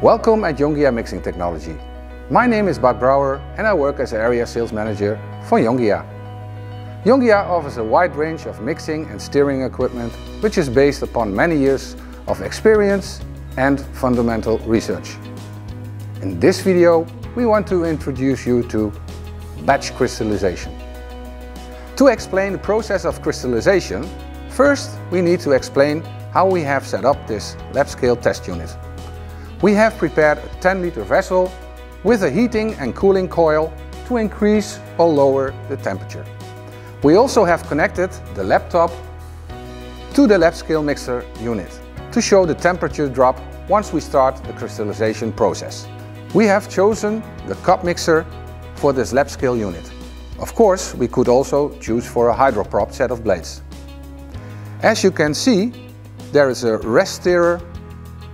Welcome at Jongia Mixing Technology. My name is Bart Brouwer and I work as Area Sales Manager for Jongia. Jongia offers a wide range of mixing and stirring equipment which is based upon many years of experience and fundamental research. In this video we want to introduce you to batch crystallization. To explain the process of crystallization, first we need to explain how we have set up this lab scale test unit. We have prepared a 10 liter vessel with a heating and cooling coil to increase or lower the temperature. We also have connected the laptop to the lab scale mixer unit to show the temperature drop once we start the crystallization process. We have chosen the cup mixer for this lab scale unit. Of course, we could also choose for a hydroprop set of blades. As you can see, there is a rest stirrer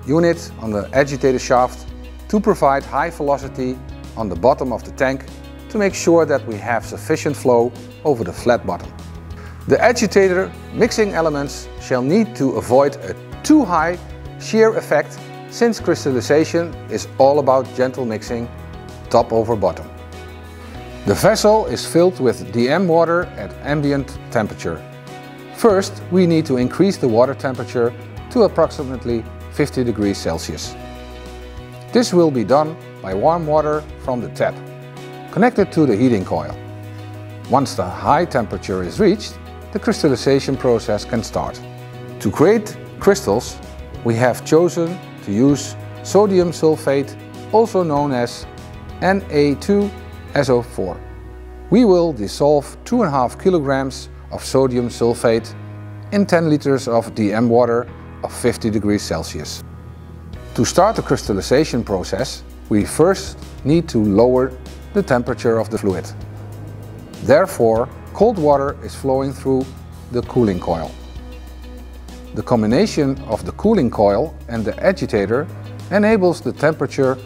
unit on the agitator shaft to provide high velocity on the bottom of the tank to make sure that we have sufficient flow over the flat bottom. The agitator mixing elements shall need to avoid a too high shear effect since crystallization is all about gentle mixing top over bottom. The vessel is filled with DM water at ambient temperature. First, we need to increase the water temperature to approximately 50 degrees Celsius. This will be done by warm water from the tap, connected to the heating coil. Once the high temperature is reached, the crystallization process can start. To create crystals, we have chosen to use sodium sulfate, also known as Na2SO4. We will dissolve 2.5 kilograms of sodium sulfate in 10 liters of DM water of 50 degrees Celsius. To start the crystallization process, we first need to lower the temperature of the fluid. Therefore, cold water is flowing through the cooling coil. The combination of the cooling coil and the agitator enables the temperature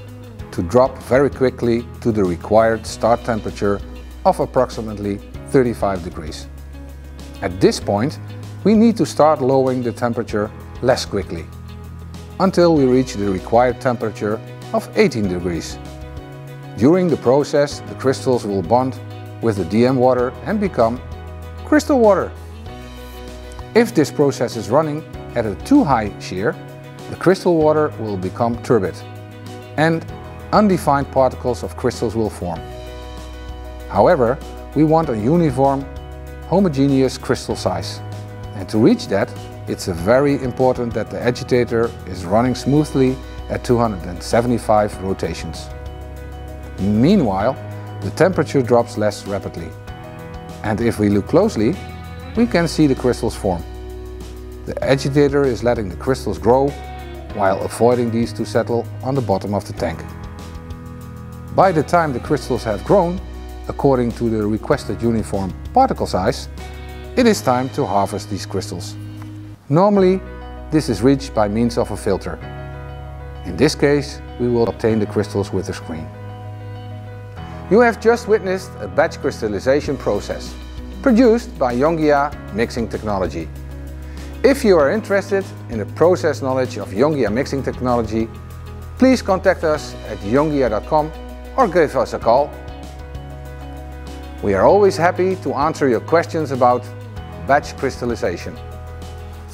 to drop very quickly to the required start temperature of approximately 35 degrees. At this point, we need to start lowering the temperature less quickly, until we reach the required temperature of 18 degrees. During the process, the crystals will bond with the DM water and become crystal water. If this process is running at a too high shear, the crystal water will become turbid and undefined particles of crystals will form. However, we want a uniform, homogeneous crystal size. And to reach that, it's very important that the agitator is running smoothly at 275 rotations. Meanwhile, the temperature drops less rapidly. And if we look closely, we can see the crystals form. The agitator is letting the crystals grow while avoiding these to settle on the bottom of the tank. By the time the crystals have grown, according to the requested uniform particle size, it is time to harvest these crystals. Normally, this is reached by means of a filter. In this case, we will obtain the crystals with a screen. You have just witnessed a batch crystallization process, produced by Jongia Mixing Technology. If you are interested in the process knowledge of Jongia Mixing Technology, please contact us at jongia.com or give us a call. We are always happy to answer your questions about batch crystallization.